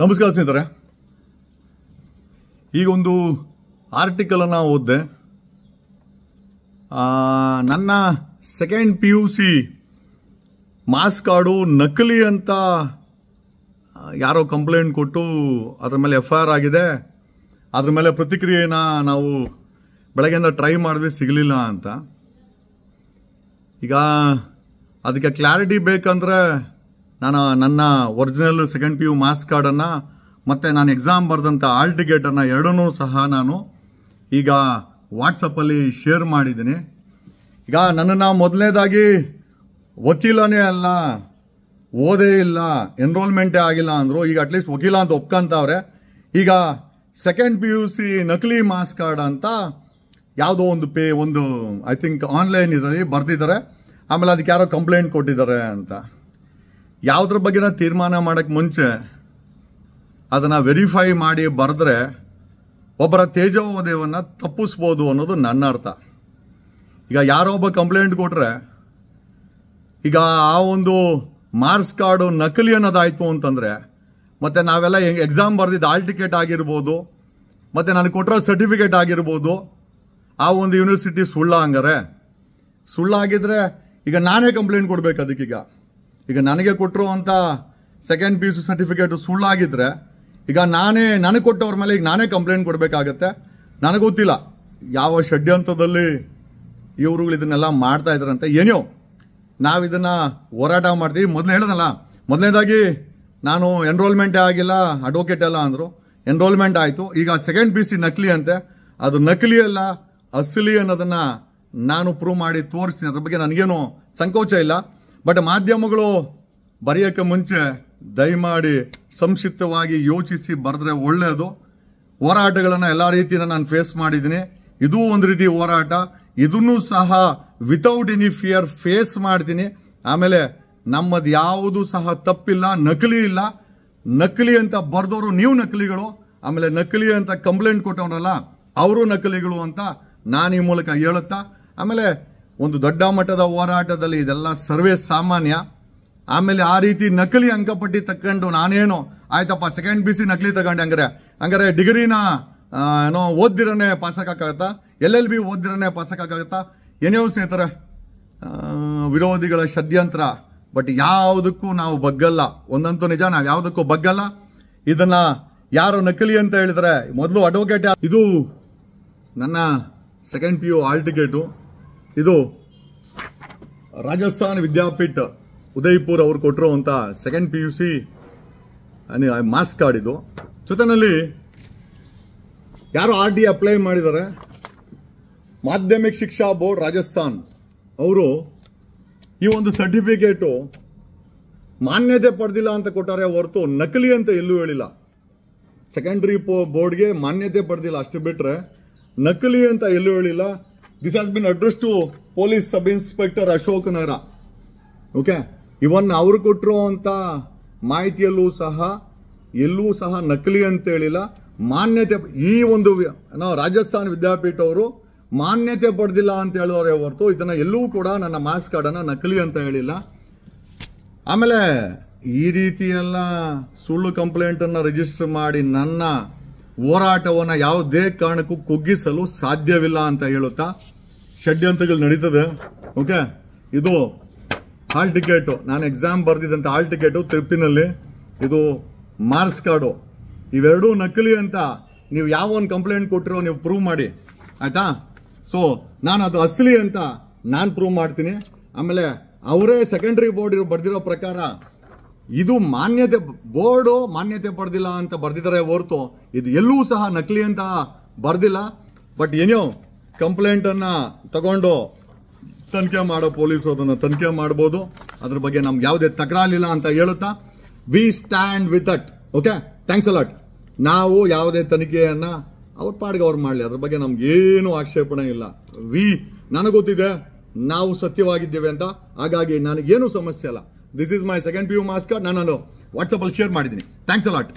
ನಮಸ್ಕಾರ ಸ್ನೇಹಿತರೆ. ಈಗ ಒಂದು ಆರ್ಟಿಕಲನ್ನು ಓದಿದೆ. ನನ್ನ second P U C marks card ನಕಲಿ ಅಂತ ಯಾರೋ ಕಂಪ್ಲೇಂಟ್ ಕೊಟ್ಟು ಅದ್ರ ಮೇಲೆ ಎಫ್ ಐ ಆರ್ ಆಗಿದೆ. ಅದ್ರ ಮೇಲೆ ಪ್ರತಿಕ್ರಿಯೆನ ನಾವು ಬೆಳಗ್ಗೆಯಿಂದ ಟ್ರೈ ಮಾಡಿದ್ವಿ, ಸಿಗಲಿಲ್ಲ ಅಂತ. ಈಗ ಅದಕ್ಕೆ ಕ್ಲಾರಿಟಿ ಬೇಕಂದ್ರೆ ನಾನು ನನ್ನ original second P U marks ಕಾರ್ಡನ್ನು ಮತ್ತು ನಾನು ಎಕ್ಸಾಮ್ ಬರೆದಂಥ ಆಲ್ ಟಿಕೆಟನ್ನು ಎರಡನ್ನೂ ಸಹ ನಾನು ಈಗ ವಾಟ್ಸಪ್ಪಲ್ಲಿ ಶೇರ್ ಮಾಡಿದ್ದೀನಿ. ಈಗ ನನ್ನನ್ನು ಮೊದಲನೇದಾಗಿ ವಕೀಲನೇ ಅಲ್ಲ, ಓದೇ ಇಲ್ಲ ಎನ್ರೋಲ್ಮೆಂಟೇ ಆಗಿಲ್ಲ ಅಂದರು, ಈಗ ಅಟ್ಲೀಸ್ಟ್ ವಕೀಲ ಅಂತ ಒಪ್ಕೊಂತವ್ರೆ. ಈಗ ಸೆಕೆಂಡ್ ಪಿ ಯು ಸಿ ನಕಲಿ ಮಾಸ್ ಕಾರ್ಡ್ ಅಂತ ಯಾವುದೋ ಒಂದು ಪೇ, ಒಂದು ಐ ಥಿಂಕ್ ಆನ್ಲೈನ್ ಇದರಲ್ಲಿ ಬರ್ತಿದ್ದಾರೆ ಆಮೇಲೆ ಅದಕ್ಕೆ ಯಾರೋ ಕಂಪ್ಲೇಂಟ್ ಕೊಟ್ಟಿದ್ದಾರೆ ಅಂತ. ಯಾವುದ್ರ ಬಗ್ಗೆನ ತೀರ್ಮಾನ ಮಾಡೋಕ್ಕೆ ಮುಂಚೆ ಅದನ್ನು ವೆರಿಫೈ ಮಾಡಿ ಬರೆದ್ರೆ ಒಬ್ಬರ ತೇಜೋವಧೆಯನ್ನು ತಪ್ಪಿಸ್ಬೋದು ಅನ್ನೋದು ನನ್ನ ಅರ್ಥ. ಈಗ ಯಾರೋ ಒಬ್ಬ ಕಂಪ್ಲೇಂಟ್ ಕೊಟ್ಟರೆ ಈಗ ಆ ಒಂದು ಮಾರ್ಕ್ಸ್ ಕಾರ್ಡು ನಕಲಿ ಅನ್ನೋದಾಯಿತು ಅಂತಂದರೆ, ಮತ್ತು ನಾವೆಲ್ಲ ಎಕ್ಸಾಮ್ ಬರೆದಿದ್ದು ಆಲ್ ಟಿಕೆಟ್ ಆಗಿರ್ಬೋದು, ಮತ್ತು ನಾನು ಕೊಟ್ಟಿರೋ ಸರ್ಟಿಫಿಕೇಟ್ ಆಗಿರ್ಬೋದು, ಆ ಒಂದು ಯೂನಿವರ್ಸಿಟಿ ಸುಳ್ಳ ಹಂಗಾರೆ. ಸುಳ್ಳಾಗಿದ್ದರೆ ಈಗ ನಾನೇ ಕಂಪ್ಲೇಂಟ್ ಕೊಡ್ಬೇಕು ಅದಕ್ಕೀಗ. ಈಗ ನನಗೆ ಕೊಟ್ಟಿರುವಂಥ second P U C certificate ಸುಳ್ಳಾಗಿದ್ದರೆ ಈಗ ನಾನೇ, ನನಗೆ ಕೊಟ್ಟವ್ರ ಮೇಲೆ ಈಗ ನಾನೇ ಕಂಪ್ಲೇಂಟ್ ಕೊಡಬೇಕಾಗತ್ತೆ. ನನಗೆ ಗೊತ್ತಿಲ್ಲ. ಯಾವ ಷಡ್ಯಂತ್ರದಲ್ಲಿ ಇವರುಗಳು ಇದನ್ನೆಲ್ಲ ಮಾಡ್ತಾ ಇದ್ದಾರಂತೆ? ಏನೋ ನಾವು ಇದನ್ನು ಹೋರಾಟ ಮಾಡ್ತೀವಿ. ಮೊದಲು ಹೇಳಿದಲ್ಲ, ಮೊದಲನೇದಾಗಿ ನಾನು ಎನ್ರೋಲ್ಮೆಂಟೇ ಆಗಿಲ್ಲ ಅಡ್ವೊಕೇಟ್ ಎಲ್ಲ ಅಂದರು. ಎನ್ರೋಲ್ಮೆಂಟ್ ಆಯಿತು. ಈಗ ಸೆಕೆಂಡ್ ಪಿ ಸಿ ನಕಲಿ ಅಂತೆ. ಅದು ನಕಲಿ ಅಲ್ಲ, ಅಸಲಿ ಅನ್ನೋದನ್ನು ನಾನು ಪ್ರೂವ್ ಮಾಡಿ ತೋರಿಸ್ತೀನಿ. ಅದ್ರ ಬಗ್ಗೆ ನನಗೇನು ಸಂಕೋಚ ಇಲ್ಲ. ಬಟ್ ಮಾಧ್ಯಮಗಳು ಬರೆಯೋಕ್ಕೆ ಮುಂಚೆ ದಯಮಾಡಿ ಸಂಕ್ಷಿಪ್ತವಾಗಿ ಯೋಚಿಸಿ ಬರೆದ್ರೆ ಒಳ್ಳೆಯದು ಹೋರಾಟಗಳನ್ನು ಎಲ್ಲ ರೀತಿಯ ನಾನು ಫೇಸ್ ಮಾಡಿದ್ದೀನಿ. ಇದೂ ಒಂದು ರೀತಿ ಹೋರಾಟ. ಇದನ್ನೂ ಸಹ ವಿತೌಟ್ ಎನಿ ಫಿಯರ್ ಫೇಸ್ ಮಾಡ್ತೀನಿ. ಆಮೇಲೆ ನಮ್ಮದು ಯಾವುದು ಸಹ ತಪ್ಪಿಲ್ಲ, ನಕಲಿ ಇಲ್ಲ. ನಕಲಿ ಅಂತ ಬರೆದವರು ನೀವು ನಕಲಿಗಳು. ಆಮೇಲೆ ನಕಲಿ ಅಂತ ಕಂಪ್ಲೇಂಟ್ ಕೊಟ್ಟವರಲ್ಲ, ಅವರು ನಕಲಿಗಳು ಅಂತ ನಾನು ಈ ಮೂಲಕ ಹೇಳುತ್ತಾ. ಆಮೇಲೆ ಒಂದು ದೊಡ್ಡ ಮಟ್ಟದ ಹೋರಾಟದಲ್ಲಿ ಇದೆಲ್ಲ ಸರ್ವೇ ಸಾಮಾನ್ಯ. ಆಮೇಲೆ ಆ ರೀತಿ ನಕಲಿ ಅಂಕಪಟ್ಟಿ ತಕೊಂಡು ನಾನೇನು, ಆಯ್ತಪ್ಪ ಸೆಕೆಂಡ್ ಬಿ ಸಿ ನಕಲಿ ತಗೊಂಡೆ ಹಂಗಾರೆ. ಹಂಗಾರೆ ಡಿಗ್ರಿನ ಏನೋ ಓದ್ದಿರನೇ ಪಾಸಕ್ಕಾಗತ್ತಾ? ಎಲ್ ಎಲ್ ಬಿ ಓದ್ದಿರನೇ ಪಾಸಕ್ಕಾಗತ್ತಾ? ಏನೇ ಸ್ನೇಹಿತರೆ ವಿರೋಧಿಗಳ ಷಡ್ಯಂತ್ರ. ಬಟ್ ಯಾವುದಕ್ಕೂ ನಾವು ಬಗ್ಗಲ್ಲ. ಒಂದಂತೂ ನಿಜ, ನಾವು ಯಾವುದಕ್ಕೂ ಬಗ್ಗಲ್ಲ. ಇದನ್ನ ಯಾರು ನಕಲಿ ಅಂತ ಹೇಳಿದ್ರೆ, ಮೊದಲು ಅಡ್ವೊಕೇಟ್ ಇದು ನನ್ನ second P U hall ticket ಇದು ರಾಜಸ್ಥಾನ್ ವಿದ್ಯಾಪೀಠ ಉದಯ್ಪುರ್ ಅವರು ಕೊಟ್ಟಿರುವಂಥ second P U C marks card ಇದು. ಜೊತೆನಲ್ಲಿ ಯಾರು ಆರ್ ಡಿ ಅಪ್ಲೈ ಮಾಡಿದ್ದಾರೆ. ಮಾಧ್ಯಮಿಕ ಶಿಕ್ಷಾ ಬೋರ್ಡ್ ರಾಜಸ್ಥಾನ್. ಅವರು ಈ ಒಂದು ಸರ್ಟಿಫಿಕೇಟು ಮಾನ್ಯತೆ ಪಡೆದಿಲ್ಲ ಅಂತ ಕೊಟ್ಟಾರೆ, ಹೊರತು ನಕಲಿ ಅಂತ ಎಲ್ಲೂ ಹೇಳಿಲ್ಲ. ಸೆಕೆಂಡ್ರಿ ಪೋ ಬೋರ್ಡ್ಗೆ ಮಾನ್ಯತೆ ಪಡೆದಿಲ್ಲ, ಅಷ್ಟು ಬಿಟ್ಟರೆ ನಕಲಿ ಅಂತ ಎಲ್ಲೂ ಹೇಳಿಲ್ಲ. This has been address to police sub inspector Ashok Nagar okay ಇವನ್ ಅವರು ಕೊಟ್ಟಿರುವಂಥ ಮಾಹಿತಿಯಲ್ಲೂ ಸಹ, ಎಲ್ಲೂ ಸಹ ನಕಲಿ ಅಂತ ಹೇಳಿಲ್ಲ. ಮಾನ್ಯತೆ, ಈ ಒಂದು ಏನೋ ರಾಜಸ್ಥಾನ್ ವಿದ್ಯಾಪೀಠ ಅವರು ಮಾನ್ಯತೆ ಪಡೆದಿಲ್ಲ ಅಂತ ಹೇಳಿದವರೇ ಹೊರತು ಇದನ್ನ ಎಲ್ಲೂ ಕೂಡ ನನ್ನ ಮಾಸ್ ಕಾರ್ಡನ್ನು ನಕಲಿ ಅಂತ ಹೇಳಿಲ್ಲ. ಆಮೇಲೆ ಈ ರೀತಿಯೆಲ್ಲ ಸುಳ್ಳು ಕಂಪ್ಲೇಂಟನ್ನು ರಿಜಿಸ್ಟರ್ ಮಾಡಿ ನನ್ನ ಹೋರಾಟವನ್ನು ಯಾವುದೇ ಕಾರಣಕ್ಕೂ ಕುಗ್ಗಿಸಲು ಸಾಧ್ಯವಿಲ್ಲ ಅಂತ ಹೇಳುತ್ತಾ ಷಡ್ಯಂತ್ರಗಳು ನಡೀತದೆ. ಓಕೆ ಇದು ಹಾಲ್ ಟಿಕೆಟು ನಾನು ಎಕ್ಸಾಮ್ ಬರೆದಿದ್ದಂಥ ಹಾಲ್ ಟಿಕೆಟು ತೃಪ್ತಿನಲ್ಲಿ. ಇದು ಮಾರ್ಕ್ಸ್ ಕಾರ್ಡು ಇವೆರಡೂ ನಕಲಿ ಅಂತ ನೀವು ಯಾವ ಒಂದು ಕಂಪ್ಲೇಂಟ್ ಕೊಟ್ಟಿರೋ ನೀವು ಪ್ರೂವ್ ಮಾಡಿ. ಆಯ್ತಾ? ಸೊ ನಾನು ಅದು ಅಸಲಿ ಅಂತ ನಾನು ಪ್ರೂವ್ ಮಾಡ್ತೀನಿ. ಆಮೇಲೆ ಅವರೇ ಸೆಕೆಂಡ್ರಿ ಬೋರ್ಡ್ ಬರ್ದಿರೋ ಪ್ರಕಾರ ಇದು ಮಾನ್ಯತೆ, ಬೋರ್ಡು ಮಾನ್ಯತೆ ಪಡೆದಿಲ್ಲ ಅಂತ ಬರೆದಿದ್ದಾರೆ ಹೊರತು ಇದು ಎಲ್ಲೂ ಸಹ ನಕಲಿ ಅಂತ ಬರೆದಿಲ್ಲ. ಬಟ್ ಏನೋ ಕಂಪ್ಲೇಂಟನ್ನು ತಗೊಂಡು ತನಿಖೆ ಮಾಡೋ ಪೊಲೀಸರು ಅದನ್ನು ತನಿಖೆ ಮಾಡ್ಬೋದು. ಅದ್ರ ಬಗ್ಗೆ ನಮ್ಗೆ ಯಾವುದೇ ತಕರಾಲಿಲ್ಲ ಅಂತ ಹೇಳುತ್ತಾ we stand with it okay thanks a lot ನಾವು ಯಾವುದೇ ತನಿಖೆಯನ್ನು ಅವ್ರ ಪಾಡಿಗೆ ಅವ್ರು ಮಾಡಲಿ. ಅದ್ರ ಬಗ್ಗೆ ನಮ್ಗೆ ಏನು ಆಕ್ಷೇಪಣೆ ಇಲ್ಲ. ವಿ ನನಗೆ ಗೊತ್ತಿದೆ, ನಾವು ಸತ್ಯವಾಗಿದ್ದೇವೆ ಅಂತ. ಹಾಗಾಗಿ ನನಗೇನು ಸಮಸ್ಯೆ ಇಲ್ಲ. This is my second P U marks ನಾನು ನಾನು ವಾಟ್ಸಪ್ಪಲ್ಲಿ ಶೇರ್ ಮಾಡಿದ್ದೀನಿ. Thanks a lot